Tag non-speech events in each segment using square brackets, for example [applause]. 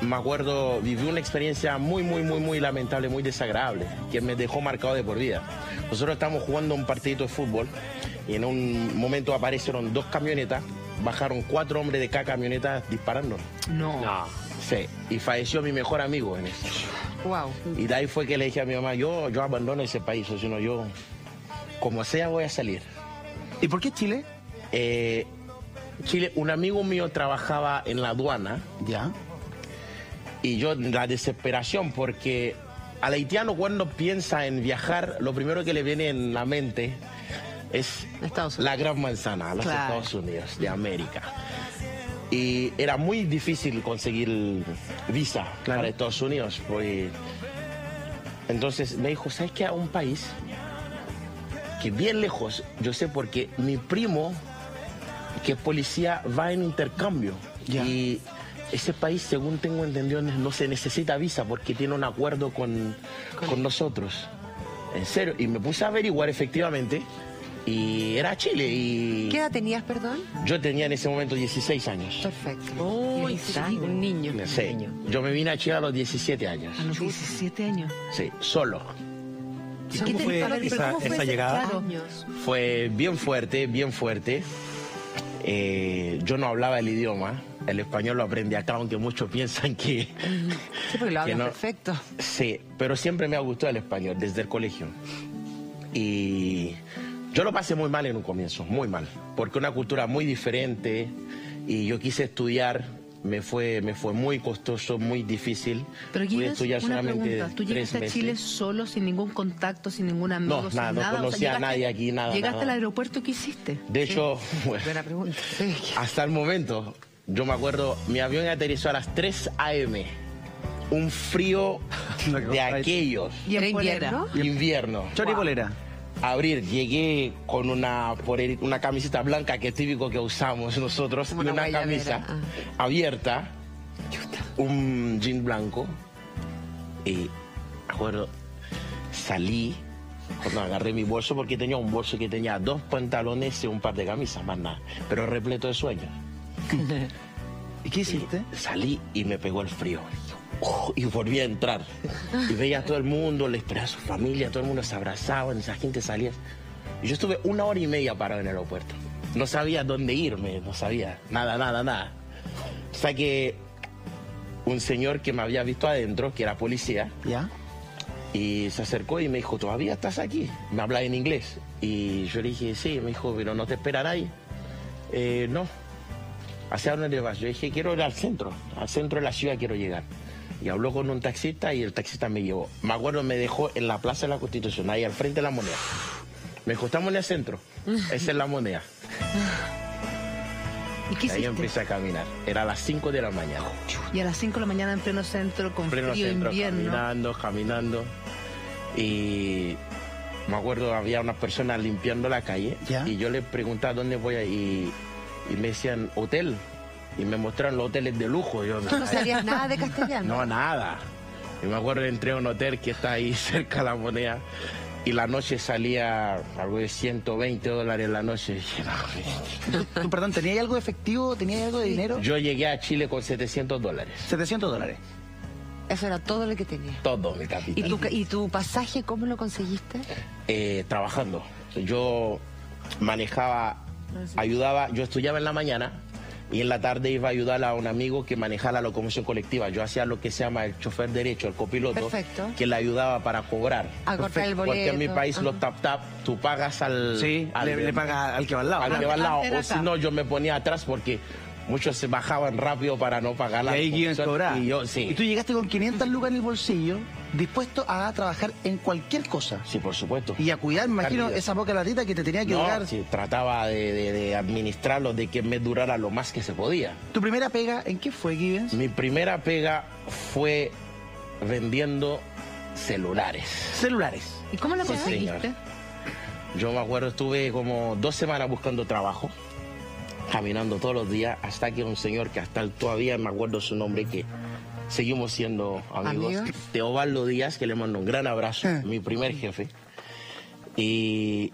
me acuerdo, viví una experiencia muy, muy, muy, muy lamentable, muy desagradable, que me dejó marcado de por vida. Nosotros estábamos jugando un partido de fútbol y en un momento aparecieron dos camionetas, bajaron cuatro hombres de cada camioneta disparando. No. Sí, y falleció mi mejor amigo en eso. Wow. Y de ahí fue que le dije a mi mamá, yo, yo abandono ese país, o si no, yo, como sea, voy a salir. ¿Y por qué Chile? Eh, Chile, un amigo mío trabajaba en la aduana Ya. Y yo la desesperación porque al haitiano cuando piensa en viajar, lo primero que le viene en la mente es la gran manzana, a los Claro. Estados Unidos de América. Y era muy difícil conseguir visa Claro. para Estados Unidos. Pues... Entonces me dijo, ¿sabes qué? A un país que bien lejos, yo sé porque mi primo, que es policía, va en intercambio. Y ese país, según tengo entendido, no se necesita visa porque tiene un acuerdo con, con nosotros. En serio. Y me puse a averiguar efectivamente. Y era Chile. Y ¿Qué edad tenías, perdón? yo tenía en ese momento 16 años. Perfecto. Uy, sí, un niño. Sí. Yo me vine a Chile a los 17 años. A los 17 años. Sí, solo. ¿Y ¿Qué cómo te- fue ver, esa, cómo fue esa ese- llegada? claro. Años. Fue bien fuerte, bien fuerte. Eh, yo no hablaba el idioma. El español lo aprendí acá, aunque muchos piensan que... Sí, porque lo no- perfecto. Sí, pero siempre me ha gustado el español desde el colegio. Y yo lo pasé muy mal en un comienzo, muy mal, porque una cultura muy diferente y yo quise estudiar, me fue, me fue muy costoso, muy difícil. Pero Pude estudiar una solamente pregunta. ¿Tú llegaste a. Chile solo, sin ningún contacto, sin ningún amigo, No, sin nada, no nada? O sea, conocía a nadie aquí, nada, ¿Llegaste nada. al aeropuerto? ¿Qué hiciste? De hecho, bueno, [laughs] Buena pregunta. Sí. hasta el momento, yo me acuerdo, mi avión aterrizó a las 3 a.m. Un frío [laughs] de aquellos, ¿Y en ¿Era polera? invierno? invierno. Chori polera. abrir, llegué con una, poler- una camiseta blanca que es típico que usamos nosotros y una una camisa abierta, un jean blanco y me acuerdo, salí cuando agarré mi bolso porque tenía un bolso que tenía dos pantalones y un par de camisas, más nada, pero repleto de sueños. [laughs] ¿Y qué Y hiciste? salí y me pegó el frío. Oh, y volví a entrar. Y veía a todo el mundo, le esperaba a su familia, todo el mundo se abrazaba, esa gente salía. Y yo estuve una hora y media parado en el aeropuerto. No sabía dónde irme, no sabía nada, nada, nada. O sea que un señor que me había visto adentro, que era policía, ¿Ya? y se acercó y me dijo, ¿todavía estás aquí? Me habla en inglés. Y yo le dije, sí, me dijo, pero no te espera nadie. "Eh, no. ¿Hacia dónde te vas? Yo dije, quiero ir al centro, al centro de la ciudad quiero llegar. Y habló con un taxista y el taxista me llevó. Me acuerdo, me dejó en la Plaza de la Constitución, ahí al frente de la moneda. Me dijo, estamos en el centro, esa es la moneda. [laughs] ¿Y qué ahí empecé a caminar. Era a las 5 de la mañana. Y a las 5 de la mañana en pleno centro, con En pleno frío, centro, invierno. caminando, caminando. Y me acuerdo, había unas personas limpiando la calle. ¿Ya? Y yo les preguntaba dónde voy a ir. Y me decían, hotel. Y me mostraron los hoteles de lujo. Yo, ¿Tú no sabías nada de castellano? no, nada. Y me acuerdo, entré a un hotel que está ahí [laughs] cerca de la moneda. Y la noche salía algo de 120 dólares la noche. Y dije, "No". Tú, perdón, ¿tenías algo de efectivo? ¿Tenías algo de dinero? Yo llegué a Chile con 700 dólares. 700 dólares. Eso era todo lo que tenías. Todo mi capital. ¿Y tu, ¿Y tu pasaje cómo lo conseguiste? eh, trabajando. Yo manejaba, ayudaba, yo estudiaba en la mañana y en la tarde iba a ayudar a un amigo que manejaba la locomoción colectiva. Yo hacía lo que se llama el chofer derecho, el copiloto, Perfecto. que le ayudaba para cobrar. A cortar el Porque en mi país Ajá. los tap tap, tú pagas al, Sí, al le, le paga al que va al lado. al que va al lado. Era O si no, yo me ponía atrás porque muchos se bajaban rápido para no pagar Y la ahí cobraba. Y yo, sí. Y tú llegaste con 500 lucas en el bolsillo, dispuesto a trabajar en cualquier cosa. Sí, por supuesto. Y a cuidar, me imagino, esa poca latita que te tenía que No, durar. sí, trataba de, de- de administrarlo, de que me durara lo más que se podía. ¿Tu primera pega en qué fue, Gibbons? Mi primera pega fue vendiendo celulares. Celulares. ¿Y cómo lo Sí, conseguiste? señor. Yo me acuerdo, estuve como dos semanas buscando trabajo, caminando todos los días, hasta que un señor que hasta el- todavía me acuerdo su nombre, que seguimos siendo amigos, ¿Amigos? Teobaldo Díaz, que le mando un gran abrazo, Ah. mi primer jefe. Y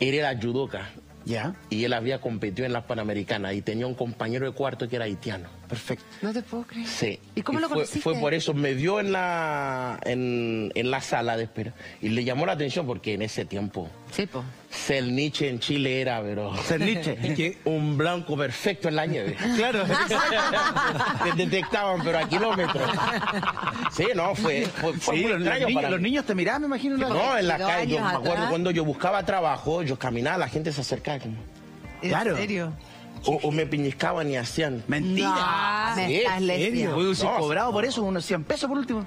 él era judoka. Ya, y él había competido en las Panamericanas y tenía un compañero de cuarto que era haitiano. perfecto. No te puedo creer. Sí. ¿Y cómo lo fue, conociste? fue por eso, me vio en la, en, en la sala de espera y le llamó la atención porque en ese tiempo Sí, po. El Nietzsche en Chile era, pero... Ser Nietzsche. [laughs] Un blanco perfecto en la nieve. [laughs] Claro. [laughs] Te detectaban, pero a kilómetros. Sí, no, fue, fue, fue Sí, muy los, extraño niños, para los niños te miraban, me imagino. en la- No, en la calle, yo me acuerdo cuando yo buscaba trabajo, yo caminaba, la gente se acercaba como... ¿En Claro. serio? O, o me piñiscaban y hacían... Mentira. No, me Sí, estás ¿en lesbia. Puede ser No. cobrado por eso, unos 100 pesos por último.